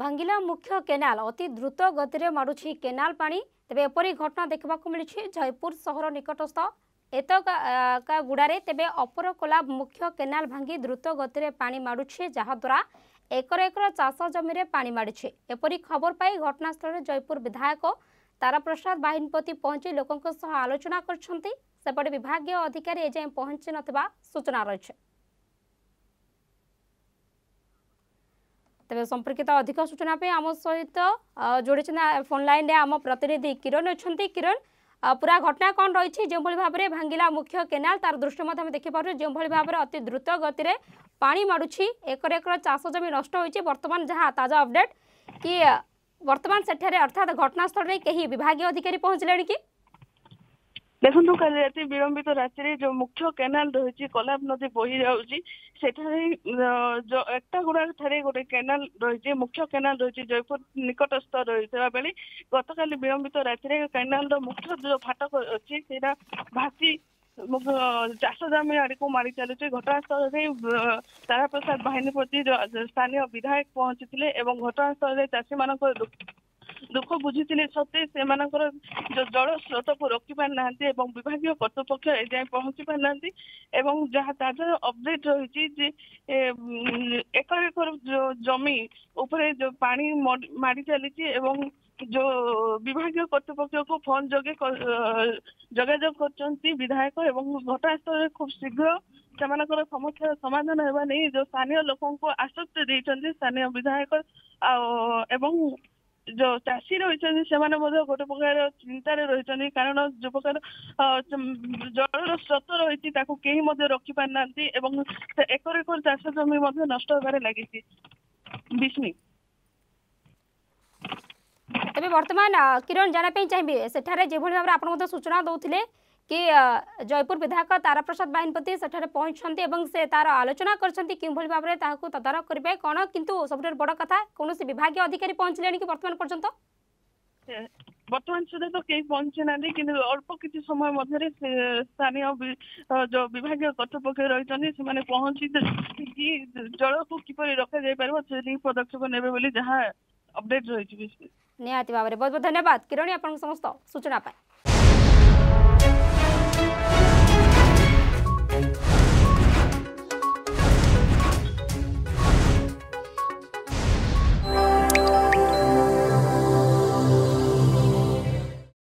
ଭାଙ୍ଗିଲା ମୁଖ୍ୟ କେନାଲ ଅତି ଦ୍ରୁତ ଗତିରେ ମାଡ଼ୁଛି କେନାଲ ପାଣି ତେବେ ଏପରି ଘଟଣା ଦେଖିବାକୁ ମିଳିଛି ଜୟପୁର ସହର ନିକଟସ୍ଥ ଏତକାଗୁଡ଼ାରେ ତେବେ ଅପରକୋଲା ମୁଖ୍ୟ କେନାଲ ଭାଙ୍ଗି ଦ୍ରୁତ ଗତିରେ ପାଣି ମାଡ଼ୁଛି ଯାହାଦ୍ୱାରା ଏକର ଏକର ଚାଷ ଜମିରେ ପାଣି ମାଡ଼ିଛି ଏପରି ଖବର ପାଇ ଘଟଣାସ୍ଥଳରେ ଜୟପୁର ବିଧାୟକ ତାରାପ୍ରସାଦ ବାହିନପତି ପହଞ୍ଚି ଲୋକଙ୍କ ସହ ଆଲୋଚନା କରିଛନ୍ତି ସେପଟେ ବିଭାଗୀୟ ଅଧିକାରୀ ଏଯାଏଁ ପହଞ୍ଚି ନଥିବା ସୂଚନା ରହିଛି তবে সম্পর্কিত অধিক সূচনা আমার সহিত যোড়ি ফোন লাইনে আমার প্রতিনিধি কিরণ অনেক কিরণ পুরা ঘটনা কম রয়েছে যেভাবে ভাবে ভাঙ্গিলা মুখ্য কেনাল তার মধ্যে আমি দেখিপারু যেভাবে ভাবে অতি দ্রুত গতিরে পাঁচ মাড়ুছি একর একর চাষ জমি নষ্ট হয়েছে বর্তমান যা তাজা অপডেট কি বর্তমান সেঠারে অর্থাৎ ঘটনাস্থলে কে বিভাগীয় অধিকারী পৌঁছলে কি ଦେଖନ୍ତୁ କାଲି ରାତି ବିଳମ୍ବିତ ରାତିରେ ଯୋଉ ମୁଖ୍ୟ କେନାଲ ରହିଛି କୋଲାବ ନଦୀ ବୋହି ଯାଉଛି ସେଠାରେ ଗୁଡ଼ାକ ଠାରେ ଗୋଟେ କେନାଲ ରହିଛି ମୁଖ୍ୟ କେନାଲ ରହିଛି ଜୟପୁର ନିକଟସ୍ଥ ରହିଥିବା ବେଳେ ଗତକାଲି ବିଳମ୍ବିତ ରାତିରେ କେନାଲର ମୁଖ୍ୟ ଯୋଉ ଫାଟକ ଅଛି ସେଇଟା ଭାସି ଚାଷ ଜମି ଆଡକୁ ମାରି ଚାଲୁଛି ଘଟଣାସ୍ଥଳରେ ତାରାପ୍ରସାଦ ବାହିନୀପତି ସ୍ଥାନୀୟ ବିଧାୟକ ପହଞ୍ଚିଥିଲେ ଏବଂ ଘଟଣାସ୍ଥଳରେ ଚାଷୀମାନଙ୍କ ଦୁଃଖ ବୁଝିଥିଲେ ସତ୍ତ୍ୱେ ସେମାନଙ୍କର ଜଳ ସ୍ରୋତ କୁ ରୋକି ପାରିନାହାନ୍ତି ଏବଂ ବିଭାଗୀୟ କର୍ତ୍ତୃପକ୍ଷ ଏଯାଏଁ ପହଞ୍ଚି ପାରିନାହାନ୍ତି ଏବଂ ଯାହା ତାଜା ଅପଡେଟ୍ ରହିଛି ଯେ ଏକ ଏକର ଏକର ଜମି ଉପରେ ଯୋଉ ପାଣି ମାଡି ଚାଲିଛି ଏବଂ ଯୋଉ ବିଭାଗୀୟ କୁ ଫୋନ ଯୋଗେ ଯୋଗାଯୋଗ କରୁଛନ୍ତି ବିଧାୟକ ଏବଂ ଘଟଣାସ୍ଥଳରେ ଖୁବ ଶୀଘ୍ର ସେମାନଙ୍କର ସମସ୍ୟାର ସମାଧାନ ହେବା ନେଇ ଯୋଉ ସ୍ଥାନୀୟ ଲୋକଙ୍କୁ ଆଶ୍ୱସ୍ତ ଦେଇଛନ୍ତି ସ୍ଥାନୀୟ ବିଧାୟକ ଆଉ ଏବଂ ଯୋଉ ଚାଷୀ ରହିଛନ୍ତି ସେମାନେ ମଧ୍ୟ ଗୋଟେ ପ୍ରକାର ଚିନ୍ତାରେ ରହିଛନ୍ତି କାରଣ ଯୋଉ ପ୍ରକାର ଜଳର ସ୍ରୋତ ରହିଛି ତାକୁ କେହି ମଧ୍ୟ ରଖି ପାରୁନାହାନ୍ତି ଏବଂ ଏକର ଏକର ଚାଷ ଜମି ମଧ୍ୟ ନଷ୍ଟ ହେବାରେ ଲାଗିଛି ବିଷ୍ମି ତେବେ ବର୍ତ୍ତମାନ କିରଣ ଜାଣିବା ପାଇଁ ଚାହିଁବି ସେଠାରେ ଯେଭଳି ଭାବରେ ଆପଣ ମଧ୍ୟ ସୂଚନା ଦଉଥିଲେ कि जयपुर विधायक ताराप्रसाद बाहिनपति सेठारे पहुँचते और से तार आलोचना करोभली भाव में तदारख करेंगे कौन कितु सब बड़ कथा कौन विभाग अधिकारी पहुँचले कि बर्तमान पर्यटन বর্তমান সুদ্ধা তো কেউ পৌঁছে না কিন্তু অল্প কিছু সময় মধ্যে স্থানীয় বিভাগীয় কর্তৃপক্ষ রয়েছেন সে পৌঁছি জলকু কিপর রখা যাই পারিব সে নেই পদক্ষেপ নেবে বলে যা অপডেট রয়েছে নিহতি ভাবে বহুত বহুত ধন্যবাদ কিরণী আপনার সমস্ত সূচনা পাই